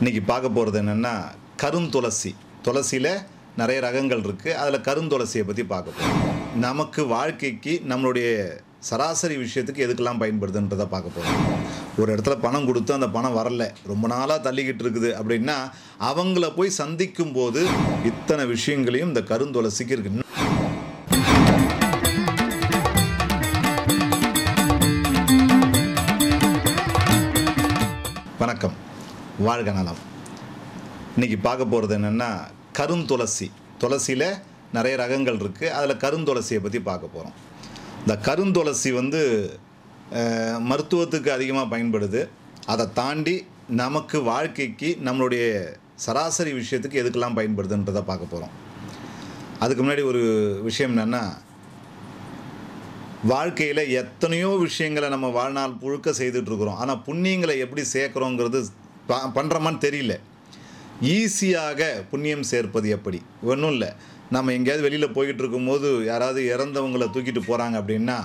இன்றைக்கி பார்க்க போகிறது என்னென்னா கருந்துளசி துளசியில் நிறைய ரகங்கள் இருக்குது அதில் கருந்துளசியை பற்றி பார்க்க போகிறோம் நமக்கு வாழ்க்கைக்கு நம்மளுடைய சராசரி விஷயத்துக்கு எதுக்கெல்லாம் பயன்படுதுன்றதை பார்க்க போகிறோம் ஒரு இடத்துல பணம் கொடுத்து அந்த பணம் வரல. ரொம்ப நாளாக தள்ளிக்கிட்டு இருக்குது அப்படின்னா அவங்கள போய் சந்திக்கும் போது இத்தனை விஷயங்களையும் இந்த கருந்துளசிக்கு இருக்கு. வாழ்க நலம். இன்றைக்கி பார்க்க போகிறது என்னென்னா கருந்துளசி துளசியில் நிறைய ரகங்கள் இருக்குது அதில் கருந்துளசியை பற்றி பார்க்க போகிறோம் இந்த கருந்துளசி வந்து மருத்துவத்துக்கு அதிகமாக பயன்படுது. அதை தாண்டி நமக்கு வாழ்க்கைக்கு நம்மளுடைய சராசரி விஷயத்துக்கு எதுக்கெல்லாம் பயன்படுதுன்றதை பார்க்க போகிறோம் அதுக்கு முன்னாடி ஒரு விஷயம் என்னென்னா வாழ்க்கையில் எத்தனையோ விஷயங்களை நம்ம வாழ்நாள் புழுக்க செய்துட்ருக்குறோம் ஆனால் புண்ணியங்களை எப்படி சேர்க்குறோங்கிறது ப பண்ணுறோமான்னு தெரியல. ஈஸியாக புண்ணியம் சேர்ப்பது எப்படி? ஒன்றும் இல்லை. நம்ம எங்கேயாவது வெளியில் போய்கிட்டு இருக்கும்போது யாராவது இறந்தவங்களை தூக்கிட்டு போகிறாங்க அப்படின்னா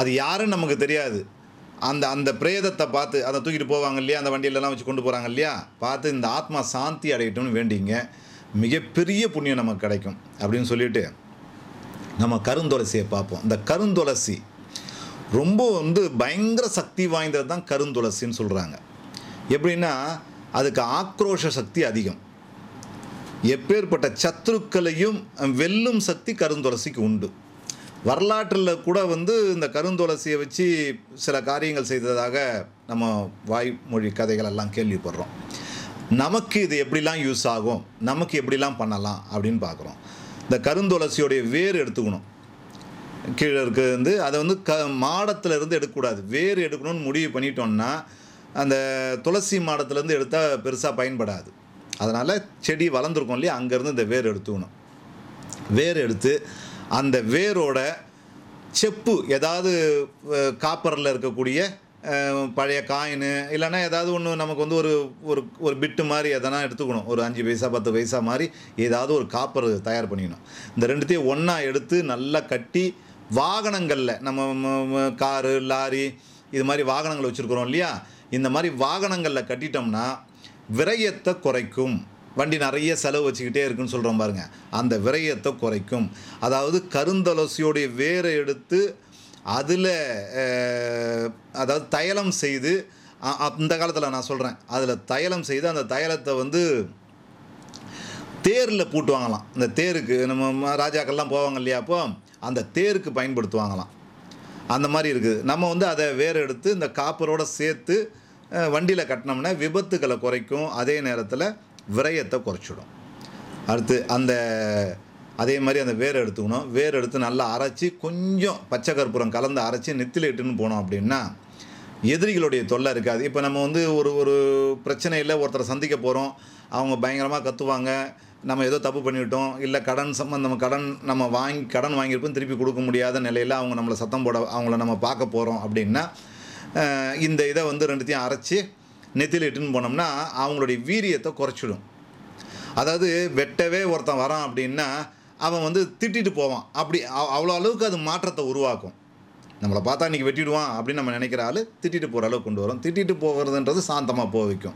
அது யாருன்னு நமக்கு தெரியாது. அந்த அந்த பிரேதத்தை பார்த்து அதை தூக்கிட்டு போவாங்க இல்லையா? அந்த வண்டியிலலாம் வச்சு கொண்டு போகிறாங்க இல்லையா? பார்த்து இந்த ஆத்மா சாந்தி அடையட்டும்னு வேண்டிங்க. மிகப்பெரிய புண்ணியம் நமக்கு கிடைக்கும் அப்படின்னு சொல்லிட்டு நம்ம கருந்துளசியை பார்ப்போம். இந்த கருந்துளசி ரொம்ப வந்து பயங்கர சக்தி வாய்ந்தது தான் கருந்துளசின்னு சொல்கிறாங்க எப்படின்னா அதுக்கு ஆக்ரோஷ சக்தி அதிகம். எப்பேற்பட்ட சத்துருக்களையும் வெல்லும் சக்தி கருந்துளசிக்கு உண்டு. வரலாற்றில் கூட வந்து இந்த கருந்துளசியை வச்சு சில காரியங்கள் செய்ததாக நம்ம வாய்மொழி கதைகள் எல்லாம் கேள்விப்படுறோம். நமக்கு இது எப்படிலாம் யூஸ் ஆகும்? நமக்கு எப்படிலாம் பண்ணலாம்? அப்படின்னு பார்க்குறோம். இந்த கருந்துளசியோடைய வேர் எடுத்துக்கணும். கீழே இருக்கிறது வந்து அதை வந்து க மாடத்துலேருந்து எடுக்கக்கூடாது. வேர் எடுக்கணும்னு முடிவு பண்ணிட்டோம்னா அந்த துளசி மாடத்துலேருந்து எடுத்தால் பெருசாக பயன்படாது. அதனால் செடி வளர்ந்துருக்கும் இல்லையா? அங்கேருந்து இந்த வேர் எடுத்துக்கணும். வேர் எடுத்து அந்த வேரோட செப்பு ஏதாவது காப்பரில் இருக்கக்கூடிய பழைய காயின் இல்லைன்னா ஏதாவது ஒன்று நமக்கு வந்து ஒரு ஒரு ஒரு பிட்டு மாதிரி எதனா எடுத்துக்கணும். ஒரு அஞ்சு பைசா பத்து பைசா மாதிரி ஏதாவது ஒரு காப்பர் தயார் பண்ணிக்கணும். இந்த ரெண்டுத்தையும் ஒன்றா எடுத்து நல்லா கட்டி வாகனங்களில் நம்ம காரு லாரி இது மாதிரி வாகனங்கள் வச்சுருக்குறோம் இல்லையா? இந்த மாதிரி வாகனங்களில் கட்டிட்டோம்னா விரயத்தை குறைக்கும். வண்டி நிறைய செலவு வச்சுக்கிட்டே இருக்குன்னு சொல்கிறோம் பாருங்கள் அந்த விரயத்தை குறைக்கும். அதாவது கருந்தலசியோடைய வேரை எடுத்து அதில் அதாவது தைலம் செய்து அந்த காலத்தில் நான் சொல்கிறேன் அதில் தைலம் செய்து அந்த தைலத்தை வந்து தேரில் பூட்டுவாங்களாம். இந்த தேருக்கு நம்ம ராஜாக்கள்லாம் போவாங்க இல்லையா அப்போ அந்த தேருக்கு பயன்படுத்துவாங்களாம். அந்த மாதிரி இருக்குது. நம்ம வந்து அதை வேறு எடுத்து இந்த காப்பரோடு சேர்த்து வண்டியில் கட்டினோம்னா விபத்துக்களை குறைக்கும். அதே நேரத்தில் விரயத்தை குறைச்சிடும். அடுத்து அந்த அதே மாதிரி அந்த வேர் எடுத்துக்கணும். வேர் எடுத்து நல்லா அரைச்சி கொஞ்சம் பச்சை கற்பூரம் கலந்து அரைச்சி நெத்தில இட்டுன்னு போனோம் அப்படின்னா எதிரிகளுடைய தொல்லை இருக்காது. இப்போ நம்ம வந்து ஒரு ஒரு பிரச்சனையில் ஒருத்தரை சந்திக்க போகிறோம் அவங்க பயங்கரமாக கத்துவாங்க. நம்ம ஏதோ தப்பு பண்ணிவிட்டோம் இல்லை கடன் சம்மந்தம் கடன் நம்ம வாங்கி கடன் வாங்கியிருப்போம் திருப்பி கொடுக்க முடியாத நிலையில் அவங்க நம்மளை சத்தம் போட அவங்கள நம்ம பார்க்க போகிறோம் அப்படின்னா இந்த இதை வந்து ரெண்டுத்தையும் அரைச்சி நெத்தியில் இட்டுன்னு போனோம்னா அவங்களுடைய வீரியத்தை குறைச்சிடும். அதாவது வெட்டவே ஒருத்தன் வரான் அப்படின்னா அவன் வந்து திட்டிட்டு போவான். அப்படி அவ்- அவ்வளோ அளவுக்கு அது மாற்றத்தை உருவாக்கும். நம்மளை பார்த்தா இன்றைக்கி வெட்டிடுவான் அப்படின்னு நம்ம நினைக்கிற ஆள் திட்டிட்டு போகிற அளவுக்கு கொண்டு வரும். திட்டிட்டு போகிறதுன்றது சாந்தமாக போக வைக்கும்.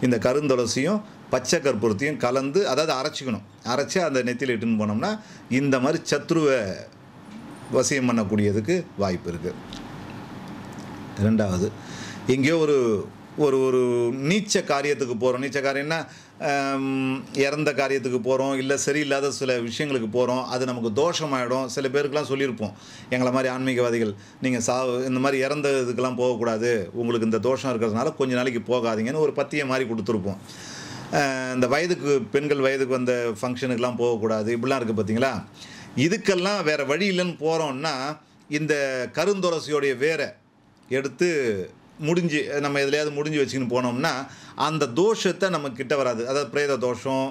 இந்த கருந்துளசியும் பச்சை கற்பூரத்தையும் கலந்து அதாவது அரைச்சிக்கணும். அரைச்சி அந்த நெத்தியில் இட்டுன்னு போனோம்னா இந்த மாதிரி சத்ருவை வசியம் பண்ணக்கூடியதுக்கு வாய்ப்பு இருக்குது ரெண்டாவது எங்கேயோ ஒரு ஒரு ஒரு நீச்ச காரியத்துக்கு போகிறோம் நீச்ச காரியம்னா இறந்த காரியத்துக்கு போகிறோம் இல்லை சரியில்லாத சில விஷயங்களுக்கு போகிறோம் அது நமக்கு தோஷமாயிடும். சில பேருக்கெல்லாம் சொல்லியிருப்போம். எங்களை மாதிரி ஆன்மீகவாதிகள் நீங்கள் சா இந்த மாதிரி இறந்த இதுக்கெல்லாம் போகக்கூடாது. உங்களுக்கு இந்த தோஷம் இருக்கிறதுனால கொஞ்ச நாளைக்கு போகாதீங்கன்னு ஒரு பத்தியை மாதிரி கொடுத்துருப்போம். இந்த வயதுக்கு பெண்கள் வயதுக்கு வந்த ஃபங்க்ஷனுக்கெல்லாம் போகக்கூடாது. இப்படிலாம் இருக்குது பார்த்தீங்களா? இதுக்கெல்லாம் வேறு வழி இல்லைன்னு போகிறோம்னா இந்த கருந்துரசியோடைய வேரை எடுத்து முடிஞ்சு நம்ம எதுலையாவது முடிஞ்சு வச்சுக்கின்னு போனோம்னா அந்த தோஷத்தை நம்ம கிட்ட வராது. அதாவது பிரேத தோஷம்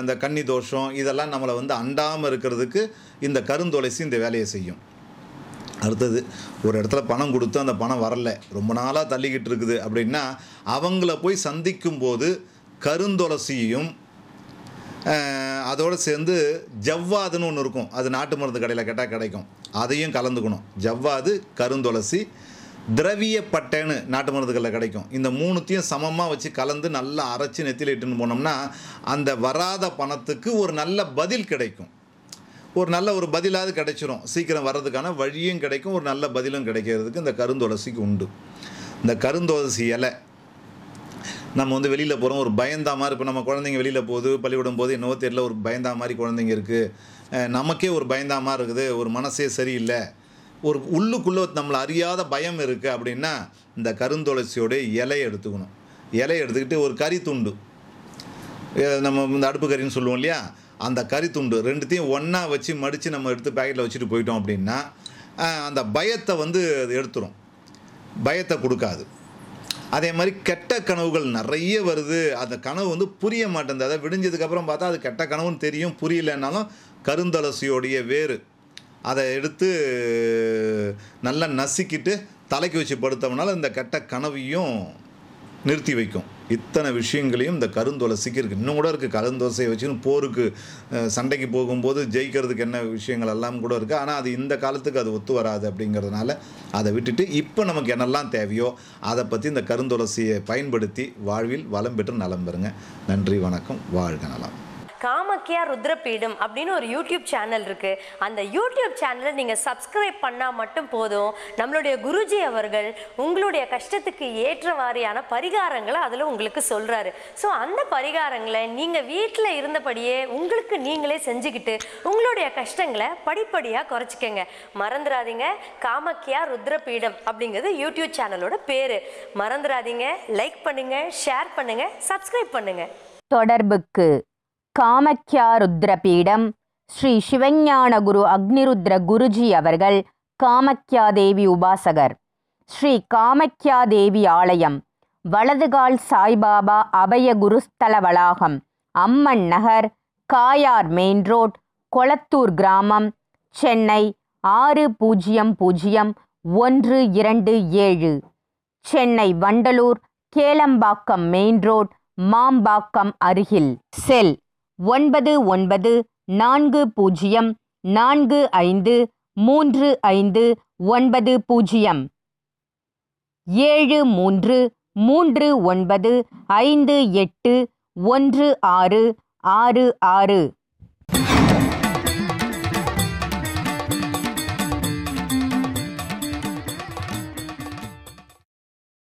இந்த கன்னி தோஷம் இதெல்லாம் நம்மளை வந்து அண்டாமல் இருக்கிறதுக்கு இந்த கருந்துளசி இந்த வேலையை செய்யும். அடுத்தது ஒரு இடத்துல பணம் கொடுத்து அந்த பணம் வரல ரொம்ப நாளாக தள்ளிக்கிட்டு இருக்குது அப்படின்னா அவங்கள போய் சந்திக்கும் போது கருந்துளசியும் அதோடு சேர்ந்து ஜவ்வாதுன்னு ஒன்று இருக்கும். அது நாட்டு மருந்து கடையில் கேட்டால் கிடைக்கும். அதையும் கலந்துக்கணும். ஜவ்வாது கருந்துளசி திரவிய பட்டைன்னு நாட்டு மருந்துகளில் கிடைக்கும். இந்த மூணுத்தையும் சமமாக வச்சு கலந்து நல்லா அரைச்சி நெத்தியில் இட்டுன்னு போனோம்னா அந்த வராத பணத்துக்கு ஒரு நல்ல பதில் கிடைக்கும். ஒரு நல்ல ஒரு பதிலாவது கிடைச்சிரும். சீக்கிரம் வர்றதுக்கான வழியும் கிடைக்கும். ஒரு நல்ல பதிலும் கிடைக்கிறதுக்கு இந்த கருந்துளசிக்கு உண்டு. இந்த கருந்துளசி இலை நம்ம வந்து வெளியில் போகிறோம் ஒரு பயந்தா மாதிரி இப்போ நம்ம குழந்தைங்க வெளியில் போகுது பள்ளிக்கூடம் போது என்னவோ தெரியல ஒரு பயந்தா மாதிரி குழந்தைங்க இருக்குது நமக்கே ஒரு பயந்தா மாதிரி இருக்குது. ஒரு மனசே சரியில்லை. ஒரு உள்ளுக்குள்ளே நம்மளை அறியாத பயம் இருக்குது அப்படின்னா இந்த கருந்துளசியோடைய இலையை எடுத்துக்கணும். இலையை எடுத்துக்கிட்டு ஒரு கறி துண்டு. நம்ம இந்த அடுப்பு கறின்னு சொல்லுவோம் இல்லையா? அந்த கறி துண்டு ரெண்டுத்தையும் ஒன்றா வச்சு மடித்து நம்ம எடுத்து பேக்கெட்டில் வச்சுட்டு போயிட்டோம் அப்படின்னா அந்த பயத்தை வந்து அது எடுத்துரும். பயத்தை கொடுக்காது. அதே மாதிரி கெட்ட கனவுகள் நிறைய வருது. அந்த கனவு வந்து புரிய மாட்டேங்குது. அதை விடிஞ்சதுக்கப்புறம் பார்த்தா அது கெட்ட கனவுன்னு தெரியும். புரியலைன்னாலும் கருந்தலசியோடைய வேறு அதை எடுத்து நல்லா நசுக்கிட்டு தலைக்கு வச்சு படுத்தோம்னால இந்த கெட்ட கனவையும் நிறுத்தி வைக்கும். இத்தனை விஷயங்களையும் இந்த கருந்துளசிக்கு இருக்குது இன்னும் கூட இருக்குது கருந்தோசையை வச்சுன்னு போருக்கு சண்டைக்கு போகும்போது ஜெயிக்கிறதுக்கு என்ன விஷயங்கள் எல்லாம் கூட இருக்குது ஆனால் அது இந்த காலத்துக்கு அது ஒத்து வராது அப்படிங்கிறதுனால அதை விட்டுட்டு இப்போ நமக்கு என்னெல்லாம் தேவையோ அதை பற்றி இந்த கருந்துளசியை பயன்படுத்தி வாழ்வில் வளம் பெற்று நலம் பெறுங்க. நன்றி வணக்கம். வாழ்க நலம். காமக்கியா ருத்ரபீடம் அப்படின்னு ஒரு யூடியூப் சேனல் இருக்கு. அந்த யூடியூப் சேனலை நீங்க சப்ஸ்கிரைப் பண்ணா மட்டும் போதும். நம்மளுடைய குருஜி அவர்கள் உங்களுடைய கஷ்டத்துக்கு ஏற்ற வாரியான பரிகாரங்களை அதுல உங்களுக்கு சொல்றாரு. ஸோ அந்த பரிகாரங்களை நீங்க வீட்டில் இருந்தபடியே உங்களுக்கு நீங்களே செஞ்சுக்கிட்டு உங்களுடைய கஷ்டங்களை படிப்படியா குறைச்சிக்கங்க. மறந்துடாதீங்க காமக்கியா ருத்ரபீடம் அப்படிங்கிறது யூடியூப் சேனலோட பேரு. மறந்துடாதீங்க லைக் பண்ணுங்க ஷேர் பண்ணுங்க சப்ஸ்கிரைப் பண்ணுங்க. தொடர்புக்கு காமக்யா ருத்ரபீடம் ஸ்ரீ சிவஞான குரு அக்னிருத்ர குருஜி அவர்கள் காமக்யா தேவி உபாசகர். ஸ்ரீ காமக்யா தேவி ஆலயம். வலதுகால் சாய்பாபா அபய குருஸ்தல வளாகம். அம்மன் நகர் காயார் மெயின் ரோட் கொளத்தூர் கிராமம் சென்னை ஆறு பூஜ்ஜியம் பூஜ்ஜியம் ஒன்று இரண்டு ஏழு. சென்னை வண்டலூர் கேளம்பாக்கம் மெயின் ரோட் மாம்பாக்கம் அருகில். செல். ஒன்பது ஒன்பது நான்கு பூஜ்ஜியம் நான்கு ஐந்து மூன்று ஐந்து ஒன்பது பூஜ்ஜியம். ஏழு மூன்று மூன்று ஒன்பது ஐந்து எட்டு ஒன்று ஆறு ஆறு ஆறு.